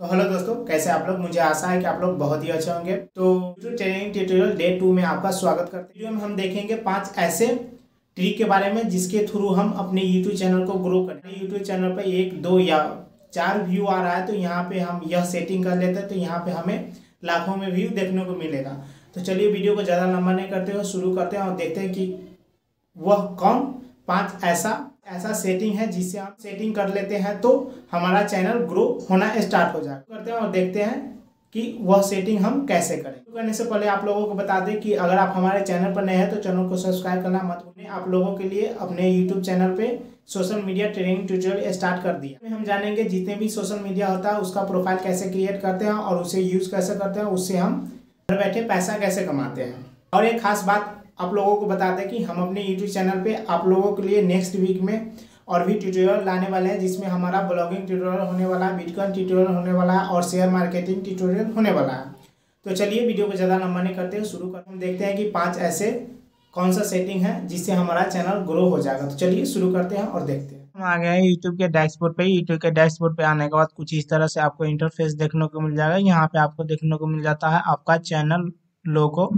तो हेलो दोस्तों, कैसे आप लोग? मुझे आशा है कि आप लोग बहुत ही अच्छे होंगे। तो ट्रेनिंग ट्यूटोरियल डे टू में आपका स्वागत करते हैं। में हम देखेंगे पाँच ऐसे ट्रिक के बारे में जिसके थ्रू हम अपने यूट्यूब चैनल को ग्रो करें यूट्यूब चैनल पर एक, दो या चार व्यू आ रहा है तो यहाँ पे हम यह सेटिंग कर लेते हैं तो यहाँ पे हमें लाखों में व्यू देखने को मिलेगा। तो चलिए वीडियो को ज़्यादा लंबा नहीं करते हुए शुरू करते हैं और देखते हैं कि वह कौन पाँच ऐसा ऐसा सेटिंग है जिससे हम सेटिंग कर लेते हैं तो हमारा चैनल ग्रो होना स्टार्ट हो जाए करते हैं और देखते हैं कि वह सेटिंग हम कैसे करें। तो करने से पहले आप लोगों को बता दें कि अगर आप हमारे चैनल पर नए हैं तो चैनल को सब्सक्राइब करना मत भूलें। आप लोगों के लिए अपने यूट्यूब चैनल पे social media training tutorial start कर दिया। हम जानेंगे जितने भी सोशल मीडिया होता है, उसका प्रोफ़ाइल कैसे क्रिएट करते हैं और उसे यूज़ कैसे करते हैं, उससे हम घर बैठे पैसा कैसे कमाते हैं। और एक खास बात आप लोगों को बता दें कि हम अपने यूट्यूब चैनल पे आप लोगों के लिए नेक्स्ट वीक में और भी ट्यूटोरियल लाने वाले हैं, जिसमें हमारा ब्लॉगिंग ट्यूटोरियल होने वाला है बिटकॉइन ट्यूटोरियल होने वाला है और शेयर मार्केटिंग ट्यूटोरियल होने वाला है। तो चलिए वीडियो को ज़्यादा लंबा नहीं करते, शुरू करते हम देखते हैं कि पाँच ऐसे कौन सा सेटिंग है जिससे हमारा चैनल ग्रो हो जाएगा। तो चलिए शुरू करते हैं और देखते हैं। हम आ गए हैं यूट्यूब के डैशबोर्ड पे। यूट्यूब के डैशबोर्ड पे आने के बाद कुछ इस तरह से आपको इंटरफेस देखने को मिल जाएगा। यहाँ पे आपको देखने को मिल जाता है आपका चैनल लोगो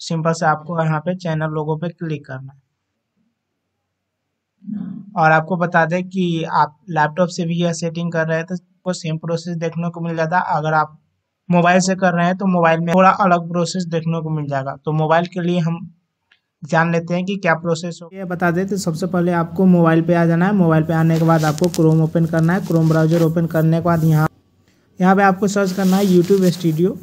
सिंपल से आपको यहाँ पे चैनल लोगो पे क्लिक करना है। और आपको बता दें कि आप लैपटॉप से भी यह सेटिंग कर रहे हैं तो आपको सेम प्रोसेस देखने को मिल जाता है। अगर आप मोबाइल से कर रहे हैं तो मोबाइल में थोड़ा अलग प्रोसेस देखने को मिल जाएगा। तो मोबाइल के लिए हम जान लेते हैं कि क्या प्रोसेस हो। ये बता दें तो सबसे पहले आपको मोबाइल पे आ जाना है। मोबाइल पे आने के बाद आपको क्रोम ओपन करना है। क्रोम ब्राउज़र ओपन करने के बाद यहाँ यहाँ पे आपको सर्च करना है यूट्यूब स्टूडियो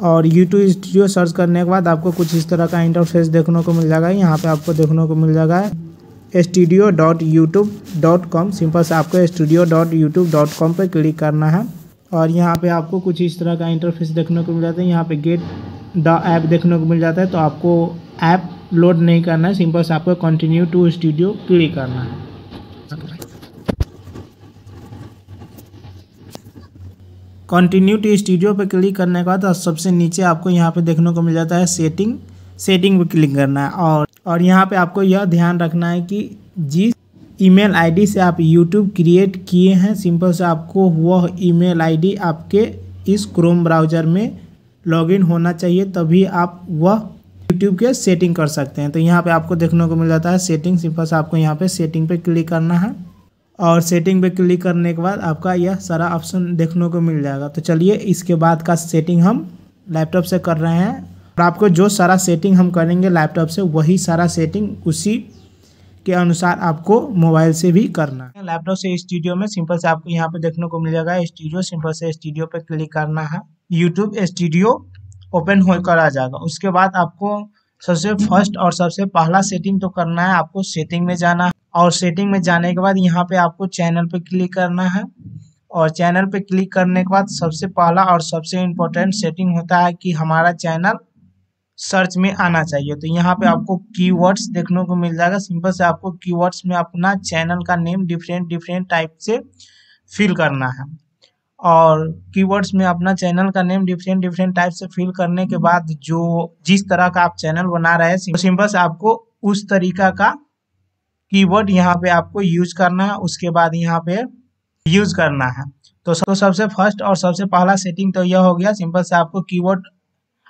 और यूट्यूब स्टूडियो सर्च करने के बाद आपको कुछ इस तरह का इंटरफेस देखने को मिल जाएगा। यहाँ पे आपको देखने को मिल जाएगा studio dot YouTube dot com simple से आपको studio dot YouTube dot com पर क्लिक करना है। और यहाँ पे आपको कुछ इस तरह का इंटरफेस देखने को मिल जाता है। यहाँ पे गेट द ऐप देखने को मिल जाता है। तो आपको ऐप लोड नहीं करना है। सिंपल से आपको कंटिन्यू टू स्टूडियो क्लिक करना है। कंटिन्यू टू स्टूडियो पर क्लिक करने के बाद सबसे नीचे आपको यहाँ पे देखने को मिल जाता है सेटिंग सेटिंग पे क्लिक करना है और और यहाँ पे आपको यह ध्यान रखना है कि जिस ईमेल आईडी से आप यूट्यूब क्रिएट किए हैं सिंपल से आपको वह ईमेल आईडी आपके इस क्रोम ब्राउज़र में लॉगिन होना चाहिए, तभी आप वह यूट्यूब के सेटिंग कर सकते हैं। तो यहाँ पे आपको देखने को मिल जाता है सेटिंग सिंपल से आपको यहाँ पे सेटिंग पे क्लिक करना है। और सेटिंग पे क्लिक करने के बाद आपका यह सारा ऑप्शन देखने को मिल जाएगा। तो चलिए इसके बाद का सेटिंग हम लैपटॉप से कर रहे हैं। और आपको जो सारा सेटिंग हम करेंगे लैपटॉप से, वही सारा सेटिंग उसी के अनुसार आपको मोबाइल से भी करना है। लैपटॉप से स्टूडियो में सिंपल से आपको यहाँ पे देखने को मिल जाएगा। स्टूडियो सिंपल से स्टूडियो पे क्लिक करना है। यूट्यूब स्टूडियो ओपन होकर आ जाएगा। उसके बाद आपको सबसे फ़र्स्ट और सबसे पहला सेटिंग तो करना है। आपको सेटिंग में जाना है। और सेटिंग में जाने के बाद यहाँ पे आपको चैनल पे क्लिक करना है। और चैनल पे क्लिक करने के बाद सबसे पहला और सबसे इम्पोर्टेंट सेटिंग होता है कि हमारा चैनल सर्च में आना चाहिए। तो यहाँ पे आपको कीवर्ड्स देखने को मिल जाएगा। सिंपल से आपको कीवर्ड्स में अपना चैनल का नेम डिफरेंट डिफरेंट टाइप से फिल करना है। और कीवर्ड्स में अपना चैनल का नेम डिफरेंट डिफरेंट टाइप से फिल करने के बाद जो जिस तरह का आप चैनल बना रहे हैं सिंपल से आपको उस तरीका का कीवर्ड यहाँ पे आपको यूज़ करना है उसके बाद यहाँ पे यूज़ करना है। तो, सबसे फ़र्स्ट और सबसे पहला सेटिंग तो यह हो गया सिंपल से आपको कीवर्ड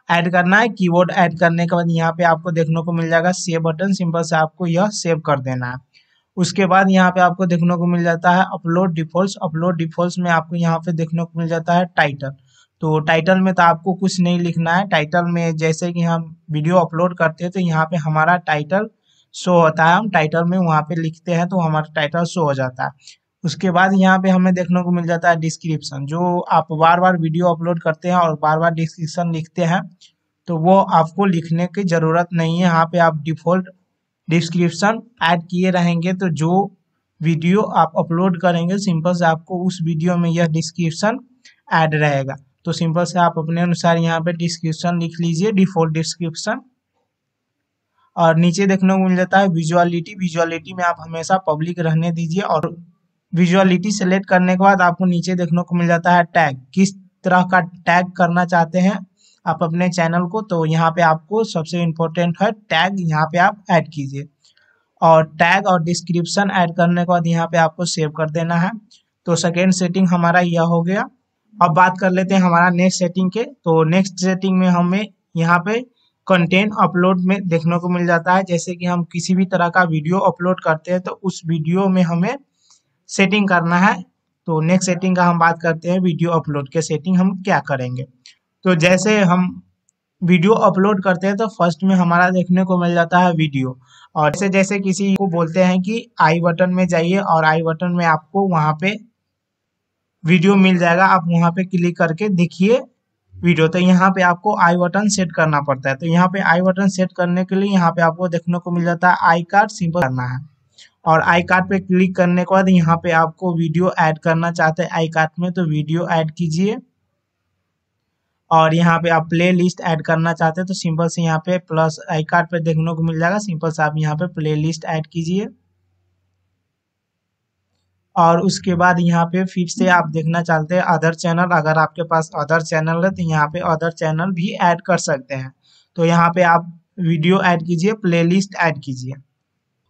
ऐड करना है। कीवर्ड ऐड करने के बाद यहाँ पे आपको देखने को मिल जाएगा सेव बटन सिंपल से आपको यह सेव कर देना है। उसके बाद यहाँ पे आपको देखने को मिल जाता है अपलोड डिफ़ॉल्ट अपलोड डिफ़ॉल्ट में आपको यहाँ पे देखने को मिल जाता है टाइटल। तो टाइटल में तो आपको कुछ नहीं लिखना है। टाइटल में जैसे कि हम वीडियो अपलोड करते हैं तो यहाँ पे हमारा टाइटल शो होता है। हम टाइटल में वहाँ पे लिखते हैं तो हमारा टाइटल शो हो जाता है। उसके बाद यहाँ पे हमें देखने को मिल जाता है डिस्क्रिप्शन जो आप बार बार वीडियो अपलोड करते हैं और बार बार डिस्क्रिप्शन लिखते हैं तो वो आपको लिखने की ज़रूरत नहीं है। यहाँ पे आप डिफ़ॉल्ट डिस्क्रिप्शन ऐड किए रहेंगे तो जो वीडियो आप अपलोड करेंगे, सिंपल से आपको उस वीडियो में यह डिस्क्रिप्शन ऐड रहेगा। तो सिंपल से आप अपने अनुसार यहाँ पे डिस्क्रिप्शन लिख लीजिए डिफ़ॉल्ट डिस्क्रिप्शन और नीचे देखने को मिल जाता है विजुअलिटी विजुअलिटी में आप हमेशा पब्लिक रहने दीजिए और विजुअलिटी सेलेक्ट करने के बाद आपको नीचे देखने को मिल जाता है टैग किस तरह का टैग करना चाहते हैं आप अपने चैनल को तो यहाँ पे आपको सबसे इम्पोर्टेंट है टैग यहाँ पे आप ऐड कीजिए। और टैग और डिस्क्रिप्शन ऐड करने के बाद यहाँ पे आपको सेव कर देना है। तो सेकेंड सेटिंग हमारा यह हो गया। अब बात कर लेते हैं हमारा नेक्स्ट सेटिंग के। तो नेक्स्ट सेटिंग में हमें यहाँ पे कंटेंट अपलोड में देखने को मिल जाता है। जैसे कि हम किसी भी तरह का वीडियो अपलोड करते हैं तो उस वीडियो में हमें सेटिंग करना है। तो नेक्स्ट सेटिंग का हम बात करते हैं वीडियो अपलोड के सेटिंग हम क्या करेंगे। तो जैसे हम वीडियो अपलोड करते हैं तो फ़र्स्ट में हमारा देखने को मिल जाता है वीडियो और जैसे जैसे किसी को बोलते हैं कि आई बटन में जाइए और आई बटन में आपको वहाँ पे वीडियो मिल जाएगा। आप वहाँ पे क्लिक करके देखिए। वीडियो तो यहाँ पे आपको आई बटन सेट करना पड़ता है। तो यहाँ पे आई बटन सेट करने के लिए यहाँ पे आपको देखने को मिल जाता है आई कार्ड सिंपल करना है। और आई कार्ड पे क्लिक करने के बाद यहाँ पे आपको वीडियो ऐड करना चाहते हैं आई कार्ड में तो वीडियो ऐड कीजिए। और यहाँ पे आप प्ले लिस्ट ऐड करना चाहते हैं तो सिंपल से यहाँ पे प्लस आई कार्ड पे देखने को मिल जाएगा। सिंपल से आप यहाँ पे प्ले लिस्ट ऐड कीजिए। और उसके बाद यहाँ पे फिर से आप देखना चाहते हैं अदर चैनल अगर आपके पास अदर चैनल है तो यहाँ पे अदर चैनल भी ऐड कर सकते हैं। तो यहाँ पे आप वीडियो ऐड कीजिए प्लेलिस्ट ऐड कीजिए।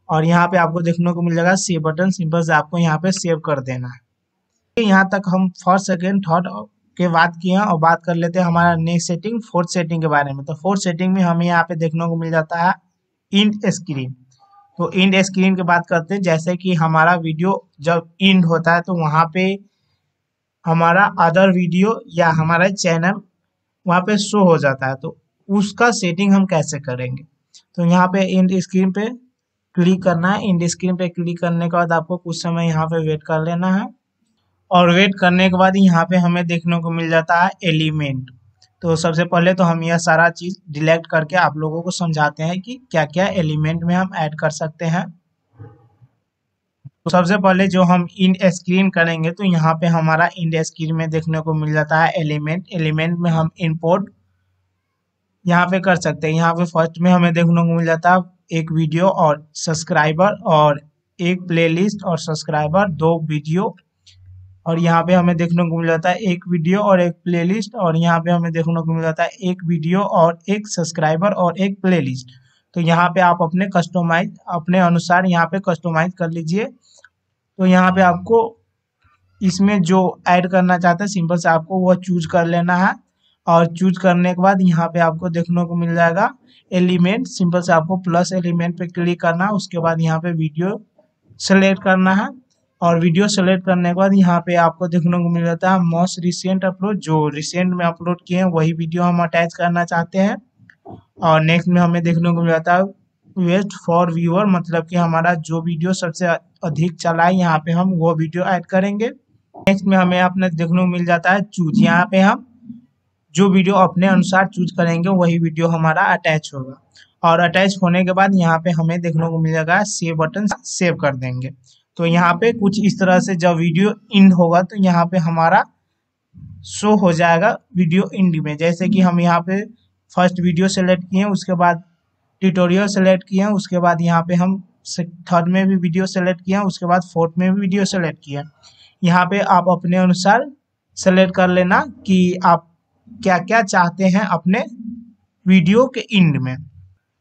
और यहाँ पे आपको देखने को मिल जाएगा सेव बटन सिंपल से आपको यहाँ पे सेव कर देना है। यहाँ तक हम फ़र्स्ट सेकेंड थर्ड के बात किए हैं, और बात कर लेते हैं हमारा नेक्स्ट सेटिंग फोर्थ सेटिंग के बारे में। तो फोर्थ सेटिंग में हमें यहाँ पे देखने को मिल जाता है इंड स्क्रीन तो इंड स्क्रीन की बात करते हैं, जैसे कि हमारा वीडियो जब इंड होता है तो वहाँ पे हमारा अदर वीडियो या हमारा चैनल वहाँ पे शो हो जाता है। तो उसका सेटिंग हम कैसे करेंगे? तो यहाँ पे इंड स्क्रीन पे क्लिक करना है। इंड स्क्रीन पे क्लिक करने के बाद आपको कुछ समय यहाँ पे वेट कर लेना है। और वेट करने के बाद यहाँ पे हमें देखने को मिल जाता है एलिमेंट तो सबसे पहले तो हम यह सारा चीज़ डिलेक्ट करके आप लोगों को समझाते हैं कि क्या क्या एलिमेंट में हम ऐड कर सकते हैं। तो सबसे पहले जो हम इन स्क्रीन करेंगे तो यहाँ पे हमारा इन स्क्रीन में देखने को मिल जाता है एलिमेंट। एलिमेंट में हम इंपोर्ट यहाँ पे कर सकते हैं। यहाँ पे फ़र्स्ट में हमें देखने को मिल जाता है एक वीडियो और सब्सक्राइबर और एक प्लेलिस्ट और सब्सक्राइबर, दो वीडियो और यहाँ पे हमें देखने को मिल जाता है एक वीडियो और एक प्लेलिस्ट और यहाँ पे हमें देखने को मिल जाता है एक वीडियो और एक सब्सक्राइबर और एक प्लेलिस्ट तो यहाँ पे आप अपने कस्टोमाइज अपने अनुसार यहाँ पे कस्टोमाइज कर लीजिए। तो यहाँ पे आपको इसमें जो ऐड करना चाहते हैं सिंपल से आपको वह चूज़ कर लेना है। और चूज़ करने के बाद यहाँ पे आपको देखने को मिल जाएगा एलिमेंट सिंपल से आपको प्लस एलिमेंट पे क्लिक करना है। उसके बाद यहाँ पे वीडियो सेलेक्ट करना है। और वीडियो सेलेक्ट करने के बाद यहाँ पे आपको देखने को मिल जाता है मोस्ट रिसेंट अपलोड जो रिसेंट में अपलोड किए हैं, वही वीडियो हम अटैच करना चाहते हैं। और नेक्स्ट में हमें देखने को मिल जाता है वेस्ट फॉर व्यूअर मतलब कि हमारा जो वीडियो सबसे अधिक चला है, यहाँ पे हम वो वीडियो ऐड करेंगे। नेक्स्ट में हमें अपने देखने को मिल जाता है चूज़ यहाँ पे हम जो वीडियो अपने अनुसार चूज़ करेंगे, वही वीडियो हमारा अटैच होगा। और अटैच होने के बाद यहाँ पे हमें देखने को मिल जाएगा सेव बटन सेव कर देंगे। तो यहाँ पे कुछ इस तरह से जब वीडियो इंड होगा तो यहाँ पे हमारा शो हो जाएगा वीडियो इंड में। जैसे कि हम यहाँ पे फ़र्स्ट वीडियो सेलेक्ट किए हैं उसके बाद ट्यूटोरियल सेलेक्ट किए हैं उसके बाद यहाँ पे हम थर्ड में भी वीडियो सेलेक्ट किए हैं उसके बाद फोर्थ में भी वीडियो सेलेक्ट किया यहाँ पे आप अपने अनुसार सेलेक्ट कर लेना कि आप क्या क्या चाहते हैं अपने वीडियो के इंड में।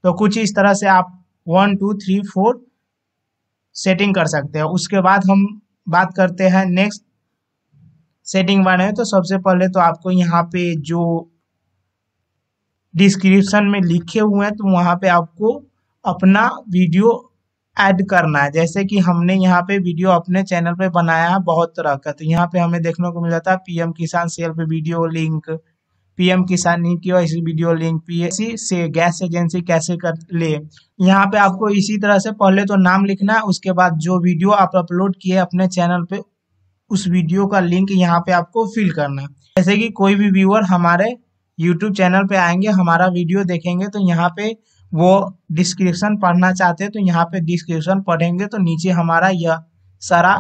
तो कुछ इस तरह से आप one two three four setting कर सकते हैं। उसके बाद हम बात करते हैं नेक्स्ट सेटिंग बारे में तो सबसे पहले तो आपको यहाँ पे जो डिस्क्रिप्शन में लिखे हुए हैं तो वहाँ पे आपको अपना वीडियो ऐड करना है। जैसे कि हमने यहाँ पे वीडियो अपने चैनल पे बनाया है बहुत तरह का। तो यहाँ पे हमें देखने को मिल जाता है पीएम किसान सेल पे वीडियो लिंक पीएम किसान की इसी वीडियो लिंक पीएससी से गैस एजेंसी कैसे कर ले। यहाँ पे आपको इसी तरह से पहले तो नाम लिखना है, उसके बाद जो वीडियो आप अपलोड किए अपने चैनल पे, उस वीडियो का लिंक यहाँ पे आपको फिल करना है। जैसे कि कोई भी व्यूअर हमारे यूट्यूब चैनल पे आएँगे, हमारा वीडियो देखेंगे तो यहाँ पे वो डिस्क्रिप्शन पढ़ना चाहते हैं तो यहाँ पे डिस्क्रिप्शन पढ़ेंगे तो नीचे हमारा यह सारा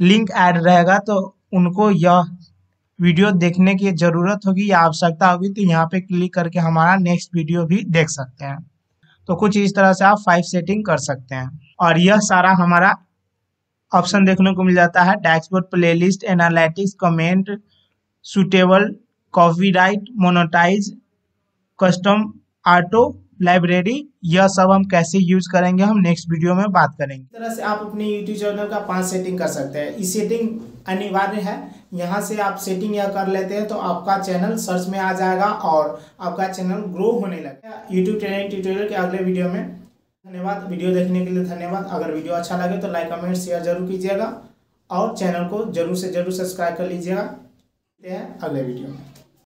लिंक ऐड रहेगा तो उनको यह वीडियो देखने की ज़रूरत होगी या आवश्यकता होगी तो यहाँ पे क्लिक करके हमारा नेक्स्ट वीडियो भी देख सकते हैं। तो कुछ इस तरह से आप फाइव सेटिंग कर सकते हैं। और यह सारा हमारा ऑप्शन देखने को मिल जाता है। Dashboard playlist analytics comment suitable copyright monetize custom auto library यह सब हम कैसे यूज़ करेंगे, हम नेक्स्ट वीडियो में बात करेंगे। इस तरह से आप अपने यूट्यूब चैनल का पाँच सेटिंग कर सकते हैं। इस सेटिंग अनिवार्य है। यहाँ से आप सेटिंग यह कर लेते हैं तो आपका चैनल सर्च में आ जाएगा और आपका चैनल ग्रो होने लगेगा। यूट्यूब ट्रेनिंग ट्यूटोरियल के अगले वीडियो में। धन्यवाद। वीडियो देखने के लिए धन्यवाद। अगर वीडियो अच्छा लगे तो लाइक कमेंट शेयर ज़रूर कीजिएगा और चैनल को ज़रूर से ज़रूर सब्सक्राइब कर लीजिएगा। अगले वीडियो में।